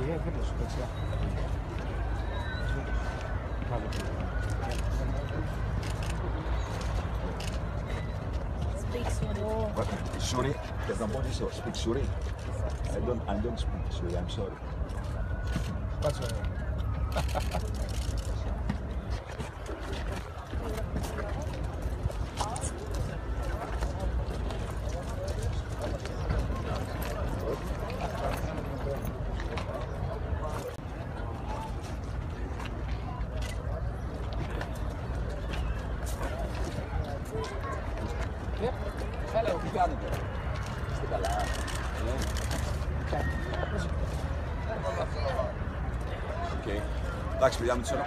Speak hepimiz What? But Shuri, the Cambodians speak Shuri. I don't, I don't speak Shuri. I'm sorry. That's all right. Και, Καλά, τι κάνετε. Είστε καλά. Ναι.